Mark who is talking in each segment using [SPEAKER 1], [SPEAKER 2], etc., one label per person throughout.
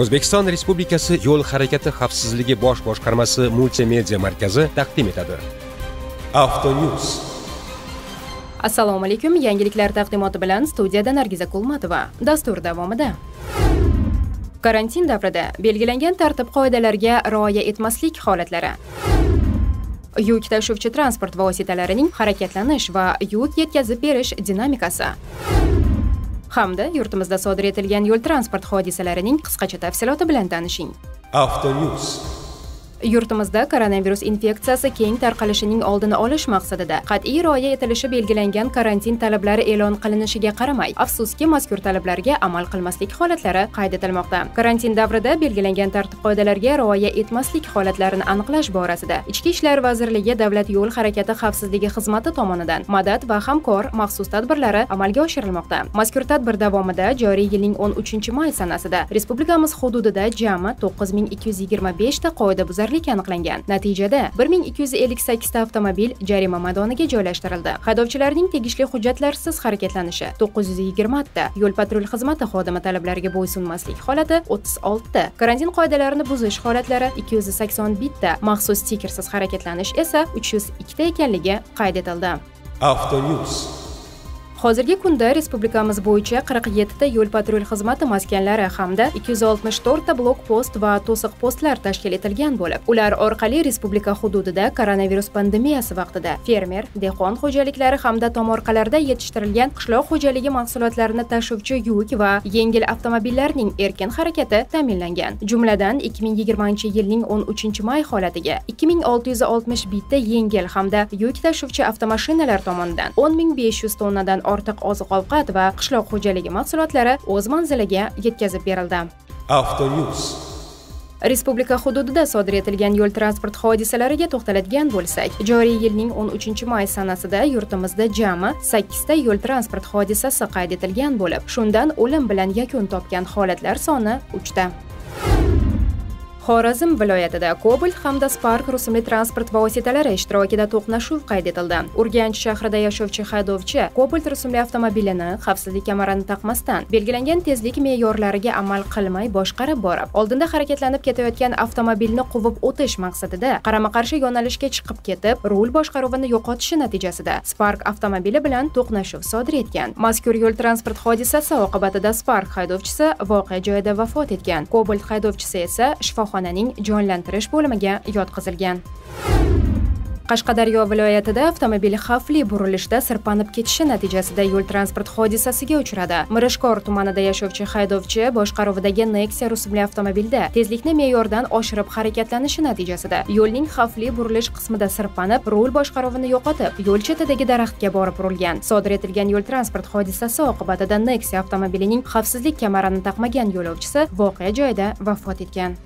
[SPEAKER 1] o'zbekiston respublikasi yo'l harakati xavfsizligi bosh boshqarmasi multimedia markazi taqdim etadi. Avtonews.
[SPEAKER 2] Assalomu alaykum yangiliklar taqdimoti bilan studiyada nargiza kulmatova. Dastur davomida. Karantin davrida belgilangan tartib qoidalarga rioya etmaslik holatlari. Yuk tashuvchi transport vositalarining harakatlanish va yuk yetkazib berish dinamikasi. Hamda yurtimizda sodir etilgan yo'l transport hodisalarining qisqacha tafsiloti bilan tanishing.
[SPEAKER 1] Avtonews
[SPEAKER 2] yurtimizda koronavirus infeksiyasi keng tarqalishining oldini olish maqsadida qat'iy rioya etilishi belgilangan karantin talablari e'lon qilinishiga qaramay afsuski mazkur talablarga amal qilmaslik holatlari qayd etilmoqda. Karantin davrida belgilangan tartib qoidalarga rioya etmaslik holatlarini aniqlash borasida ichki ishlar vazirligi davlat yo'l harakati xavfsizligi xizmati tomonidan madad va hamkor maxsus tadbirlari amalga oshirilmoqda. Mazkur tadbir davomida joriy yilning 13 may sanasida respublikamiz hududida jami 9225 ta qoidabuzar tayyorgarlik aniqlangan. Natijada 1258 ta avtomobil jarima maydoniga joylashtirildi. Haydovchilarning tegishli hujjatlarsiz harakatlanishi 920 ta yo'l patrul xizmati xodimi talablariga bo'ysunmaslik holati 36 oltita. Karantin qoidalarini buzish holatlari 281 ta maxsus stikersiz harakatlanish esa 302 ta ekanligi qayd etildi.
[SPEAKER 1] Avtonews
[SPEAKER 2] hozirgi kunda respublikamiz bo'yicha 47 ta yo'l patrul xizmati maskanlari hamda 264 ta blok post va to'siq postlar tashkil etilgan bo'lib ular orqali respublika hududida koronavirus pandemiyasi vaqtida fermer dehqon xo'jaliklari hamda tomorqalarda yetishtirilgan qishloq xo'jaligi mahsulotlarini tashuvchi yuk va yengil avtomobillarning erkin harakati ta'minlangan. Jumladan 2020 yilning 13 may holatiga 2661 ta yengil hamda yuk tashuvchi avtomashinalar tomonidan 10500 tonnadan ortiq oziq ovqat va qishloq xo'jaligi mahsulotlari o'z manziliga yetkazib berildi.
[SPEAKER 1] Avtonews
[SPEAKER 2] respublika hududida sodir etilgan yo'l transport hodisalariga to'xtaladigan bo'lsak joriy yilning 13 may sanasida yurtimizda jami 8 ta yo'l transport hodisasi qayd etilgan bo'lib shundan o'lim bilan yakun topgan holatlar soni 3 ta xorazm viloyatida cobalt hamda spark rusumli transport vositalari ishtirokida to'qnashuv qayd etildi. Urganch shahrida yashovchi haydovchi cobalt rusumli avtomobilini xavfsizlik kamarini taqmasdan belgilangan tezlik me'yorlariga amal qilmay boshqarib borib oldinda harakatlanib ketayotgan avtomobilni quvib o'tish maqsadida qarama qarshi yo'nalishga chiqib ketib rul boshqaruvini yo'qotishi natijasida spark avtomobili bilan to'qnashuv sodir etgan. Mazkur yo'l transport hodisasi oqibatida spark haydovchisi voqea joyida vafot etgan. Cobalt haydovchisi esa shifoxonaga shifoxonaning jonlantirish bo'limiga yotqizilgan. Qashqadaryo viloyatida avtomobil xavfli burilishda sirpanib ketishi natijasida yo'l transport hodisasiga uchradi. Mirishkor tumanida yashovchi haydovchi boshqaruvidagi nexia rusumli avtomobilda tezlikni me'yordan oshirib harakatlanishi natijasida yo'lning xavfli burilish qismida sirpanib rul boshqaruvini yo'qotib yo'l chetidagi daraxtga borib urilgan. Sodir etilgan yo'l transport hodisasi oqibatida nexia avtomobilining xavfsizlik kamarini taqmagan yo'lovchisi voqea joyida vafot etgan.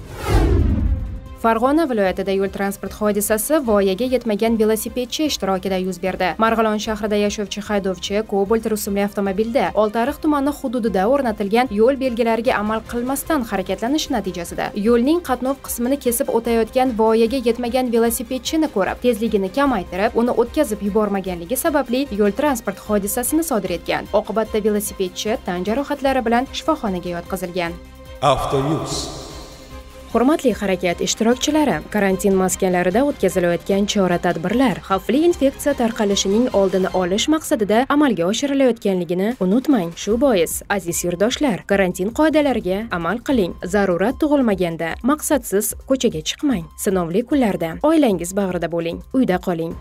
[SPEAKER 2] Farg'ona viloyatida yo'l transport hodisasi voyaga yetmagan velosipedchi ishtirokida yuz berdi. Marg'ilon shahrida yashovchi haydovchi cobalt rusumli avtomobilda oltiariq tumani hududida o'rnatilgan yo'l belgilariga amal qilmasdan harakatlanish natijasida. Yo'lning qatnov qismini kesib o'tayotgan voyaga yetmagan velosipedchini ko'rib tezligini kamaytirib uni o'tkazib yubormaganligi sababli yo'l transport hodisasini sodir etgan. Oqibatda velosipedchi tan jarohatlari bilan shifoxonaga yotqizilgan.
[SPEAKER 1] Avtonews
[SPEAKER 2] hurmatli harakat ishtirokchilari karantin maskanlarida o'tkazilayotgan chora tadbirlar xavfli infeksiya tarqalishining oldini olish maqsadida amalga oshirilayotganligini unutmang. Shu bois aziz yurtdoshlar karantin qoidalariga amal qiling. Zarurat tug'ilmaganda maqsadsiz ko'chaga chiqmang. Sinovli kunlarda oilangiz bag'rida bo'ling. Uyda qoling.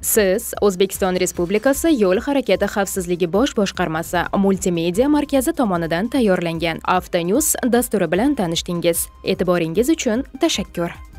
[SPEAKER 2] Siz o'zbekiston respublikasi yo'l harakati xavfsizligi bosh boshqarmasi multimedia markazi tomonidan tayyorlangan avtonews dasturi bilan tanishdingiz. E'tiboringiz uchun tashakkur.